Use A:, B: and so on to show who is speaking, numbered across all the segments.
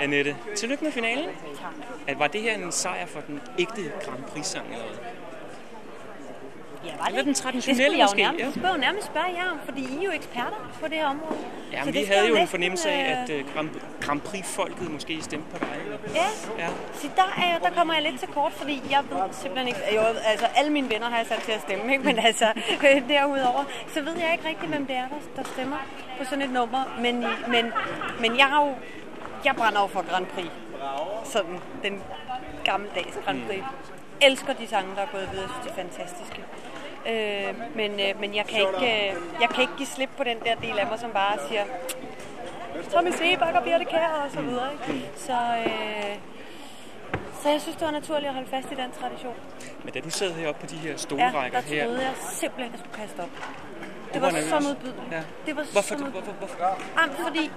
A: Annette, tillykke med finalen.
B: Tak.
A: At var det her en sejr for den ægte Grand Prix-sang, eller hvad?
B: Ja, var det
A: Eller den traditionelle
B: det skulle jeg jo nærmest,
A: ja.
B: Det jo nærmest spørge jer om, fordi I er jo eksperter på det her område.
A: Ja, men
B: det
A: vi havde jo en fornemmelse af,
B: øh,
A: at øh, Grand, Grand Prix-folket måske stemte på dig.
B: Ja,
A: Ja.
B: så der, er, der kommer jeg lidt til kort, fordi jeg ved simpelthen ikke... Jo, altså, alle mine venner har jeg sat til at stemme, ikke? men altså, derudover, så ved jeg ikke rigtig, hvem det er, der, der stemmer på sådan et nummer. Men, men, men jeg har jo... Jeg brænder jo for Grand Prix. Sådan den gammeldags Grand Prix. Elsker de sange, der er gået videre. Jeg synes, de er fantastiske. Øh, men, øh, men jeg kan, ikke, øh, jeg kan ikke give slip på den der del af mig, som bare siger, Tommy Sebak og Birte Kjær og så videre. Ikke? Så, øh, så jeg synes, det var naturligt at holde fast i den tradition.
A: Men da du sad heroppe på de her
B: Ja,
A: stolrækker
B: der
A: her...
B: troede jeg simpelthen, at jeg skulle kaste op. Det var så modbydeligt.
A: Ja.
B: Det var
A: Hvorfor,
B: så modbydeligt.
A: hvorfor, hvorfor?
B: Jamen, fordi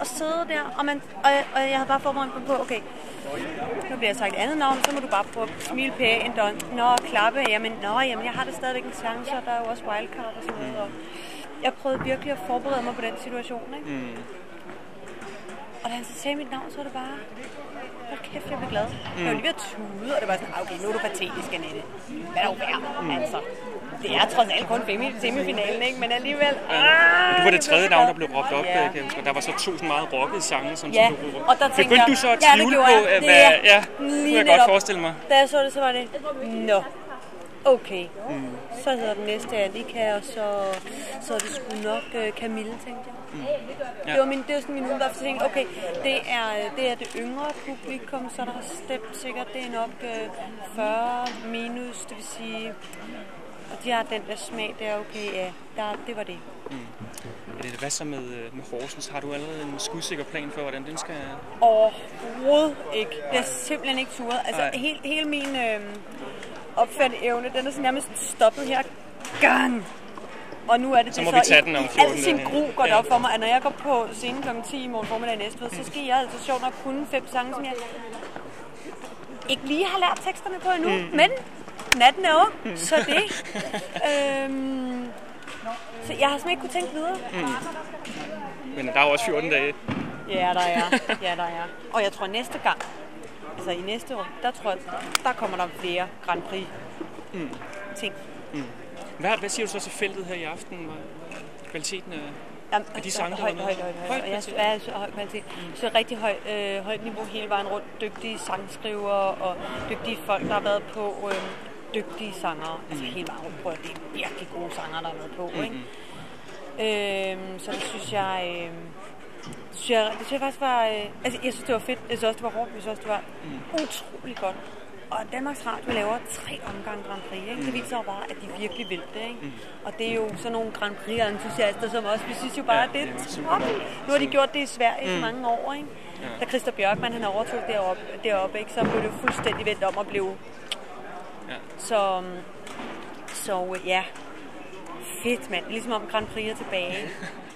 B: at sidde der, og, man, og, jeg, og jeg havde bare forberedt mig på, okay, nu bliver jeg sagt et andet navn, så må du bare prøve at smile pænt, og nå, klappe, jamen, nå, jamen, jeg har da stadigvæk en chance, og der er jo også wildcard og sådan noget, og jeg prøvede virkelig at forberede mig på den situation, ikke? Mm. Da han så sagde mit navn, så var det bare, hold kæft, jeg blev glad. Mm. Jeg var lige ved at tude, og det var sådan, ah, okay, nu er du patetisk, Annette. Hvad er jo værd, mm. altså. Det er trods alt kun semifinalen, ikke? Men alligevel, ah,
A: Du var det
B: jeg
A: tredje navn, der blev råbt op,
B: Ja.
A: kan huske. Der var så to sådan meget rockede sange, som
B: Ja,
A: du
B: og der tænkte
A: Begyndte du så at
B: ja, det
A: tvivle
B: gjorde
A: på,
B: Det
A: hvad... Ja, det kunne jeg godt forestille mig.
B: Da jeg så det, så var det, nå, okay. Mm. Så hedder den næste Annika, og så, så er det sgu nok uh, Camille, tænkte jeg. Mm.
A: Ja.
B: Det var, min, det var sådan min umiddelbare tænkte, okay, det er, det er det yngre publikum, så der har stemt sikkert, det er nok uh, 40 minus, det vil sige, og de har den der smag der, okay, ja, der, det var det.
A: Er det, hvad så med, øh, med Horsens? Har du allerede en skudsikker plan for, hvordan den skal...
B: Overhovedet ikke. Det er simpelthen ikke turet. Altså,
A: Nej.
B: hele, hele min øh, opfattende evne, den er sådan nærmest stoppet her. Gang! Og nu er det
A: Så
B: det
A: må
B: så
A: vi tage
B: i,
A: den om
B: i
A: 14
B: al sin gru går det
A: Ja.
B: op for mig, at når jeg går på scenen kl. 10 i morgen formiddag næste ved, så skal jeg altså sjovt nok kunne fem sange, som jeg ikke lige har lært teksterne på endnu, mm. men natten er ung, så det. øhm, så jeg har simpelthen ikke kunne tænke videre.
A: Men der er jo også 14 dage.
B: Ja, der er. Ja, der er. Og jeg tror næste gang, altså i næste år, der tror jeg, der kommer der flere Grand Prix ting.
A: Hvad, hvad siger du så til feltet her i aften? Kvaliteten af...
B: Jamen,
A: Er de sange, der med? Høj
B: højt. Og jeg
A: kvalitet?
B: er så høj kvalitet. Så rigtig højt, øh, højt niveau hele vejen rundt. Dygtige sangskrivere og dygtige folk, der har været på. Øh, dygtige sanger. Altså hele vejen rundt. At det er virkelig gode sanger, der har været på. Ikke? Øhm, så det synes jeg... Øh, synes jeg, det synes jeg faktisk var... Øh, altså, jeg synes, det var fedt. Jeg synes også, det var hårdt. Jeg synes også, det var utrolig godt. Og Danmarks Radio laver tre omgange Grand Prix. Ikke? Det viser jo bare, at de virkelig vil det. Ikke? Og det er jo sådan nogle Grand Prix-entusiaster som os. Vi synes jo bare,
A: Ja,
B: at det
A: er
B: toppen. Nu har de gjort det i Sverige i så mange år. Ikke? Da Christer Bjørkman han overtog det deroppe, deroppe ikke? så blev det fuldstændig vendt om at blive...
A: Ja.
B: Så, så ja, fedt mand. Ligesom om Grand Prix er tilbage.